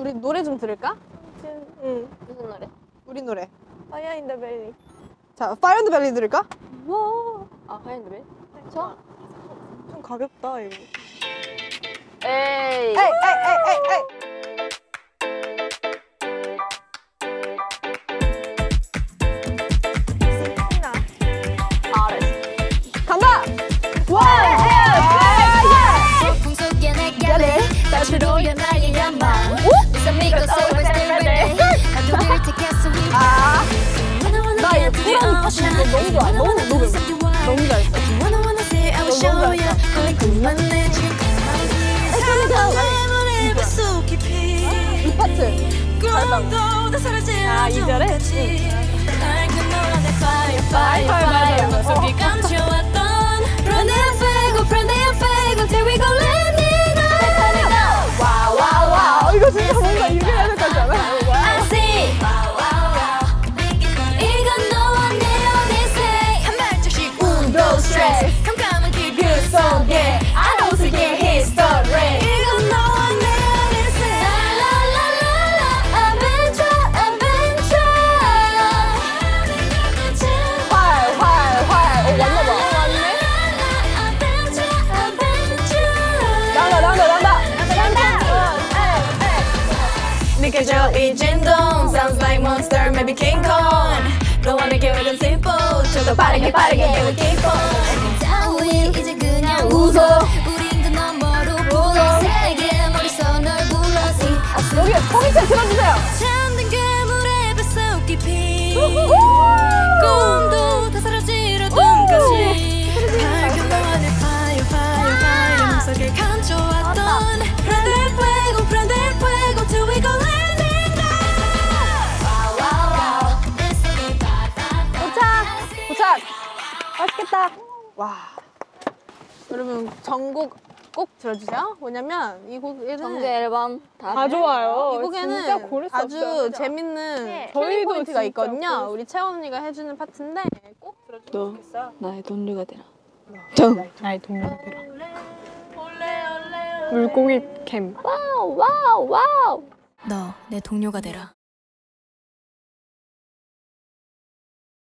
우리 노래 좀 들을까? 응. 무슨 노래? 우리 노래. Fire in the belly. 자, Fire in the Belly 들을까? 와. 아 파인드벨? 저? 좀 가볍다 이거. 에이 에이, 에이, 에이, 에이, 풍 속에 내 gallery 다시 돌려 나의 야망 Mis amigos always stay ready 난 우리를 택했어 we 아, wanna wanna 나 이거 get the 부끄러운 ocean 거 너무 좋아. 너무, 너무, wanna something wild 너무 잘했어. wanna wanna say I will 너무 show you 잘했다. 거의 그만해 지금 그만 내물속 깊이 이 파트. 다 아, 이 절에? 정 운동 스트레스 깜깜한 길그 속에 I don't see it history 이건 너와 내 오디세이 라라라라라 adventure adventure 활, 활, 활. 어, 왔나 봐. adventure adventure 나온다, 나온다, 나온다. 느껴져 이 진동 Sounds like monster, maybe King Kong 너와 내 계획은 simple 좀더 빠르게 빠르게 맛있겠다. 와. 여러분, 전곡 꼭 들어주세요. 뭐냐면 이 곡에는 정규 앨범 다 다 좋아요. 이 곡에는 고를 수 아주 없어요. 재밌는 네. 저희도 포인트가 있거든요. 우리 채원 언니가 해주는 파트인데 꼭 들어주면 너. 좋겠어요. 나의 동료가 되라 나의 동료들아. 물고기 캠. wow wow wow 너 내 동료가 되라